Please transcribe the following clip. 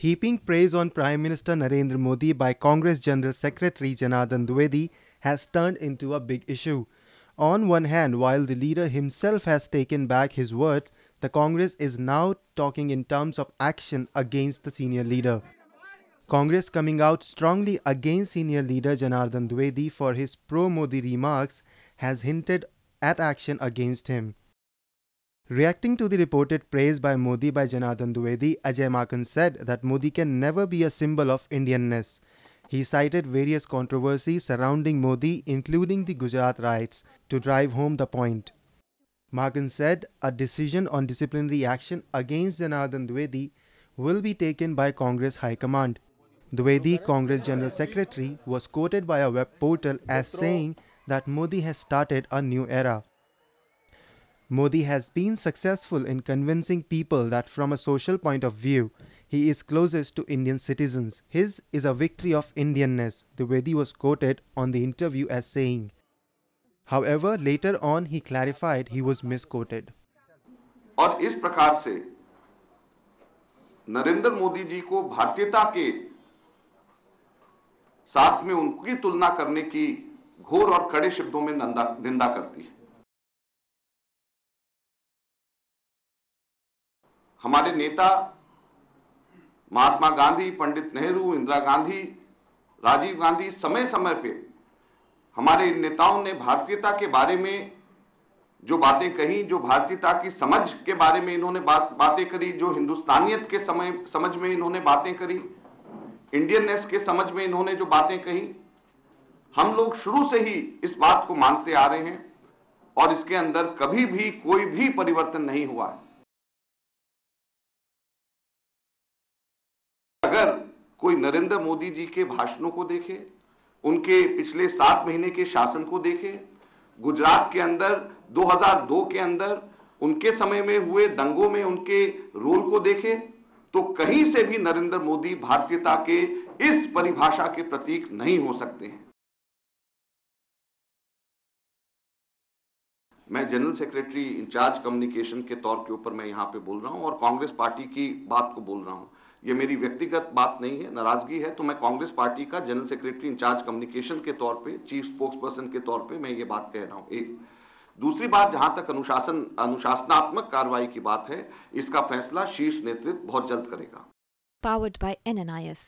Heaping praise on Prime Minister Narendra Modi by Congress General Secretary Janardan Dwivedi has turned into a big issue. On one hand, while the leader himself has taken back his words, the Congress is now talking in terms of action against the senior leader. Congress coming out strongly against senior leader Janardan Dwivedi for his pro-Modi remarks has hinted at action against him. Reacting to the reported praise by Modi by Janardan Dwivedi, Ajay Maken said that Modi can never be a symbol of Indianness. He cited various controversies surrounding Modi, including the Gujarat riots, to drive home the point. Maken said a decision on disciplinary action against Janardan Dwivedi will be taken by Congress High Command. Dwivedi, Congress General Secretary, was quoted by a web portal as saying that Modi has started a new era. Modi has been successful in convincing people that from a social point of view, he is closest to Indian citizens. His is a victory of Indianness, Dwivedi was quoted on the interview as saying. However, later on he clarified he was misquoted. और इस प्रकार से नरेंद्र मोदी जी को भारतीयता के साथ में उनकी तुलना करने की घोर और कड़े शब्दों में निंदा करती है हमारे नेता महात्मा गांधी, पंडित नेहरू, इंदिरा गांधी, राजीव गांधी समय समय पे हमारे इन नेताओं ने भारतीयता के बारे में जो बातें कही, जो भारतीयता की समझ के बारे में इन्होंने बात, बातें करी, जो हिंदुस्तानियत के समय, समझ में इन्होंने बातें करी, इंडियननेस के समझ में इन्होंने जो बातें कही, हम लोग शुरू से ही इस बात को मानते आ रहे हैं और इसके अंदर कभी भी कोई भी परिवर्तन नहीं हुआ है। अगर कोई नरेंद्र मोदी जी के भाषणों को देखे, उनके पिछले सात महीने के शासन को देखे, गुजरात के अंदर 2002 के अंदर, उनके समय में हुए दंगों में उनके रोल को देखे तो कहीं से भी नरेंद्र मोदी भारतीयता के इस परिभाषा के प्रतीक नहीं हो सकते हैं। मैं जनरल सेक्रेटरी इंचार्ज कम्युनिकेशन के तौर के ऊपर मैं यहाँ पे बोल रहा हूँ और कांग्रेस पार्टी की बात को बोल रहा हूँ। ये मेरी व्यक्तिगत बात नहीं है, नाराज़गी है तो मैं कांग्रेस पार्टी का जनरल सेक्रेटरी इंचार्ज कम्युनिकेशन के तौर पे, चीफ स्पोक्स पर्सन के तौर पे मैं ये बात कह रहा हूँ एक, दूसरी बात, जहाँ तक अनुशासन, अनुशासनात्मक कार्रवाई की बात है, इसका फैसला शीर्ष नेतृत्व बहुत जल्द करेगा पावर्ड by NNIS.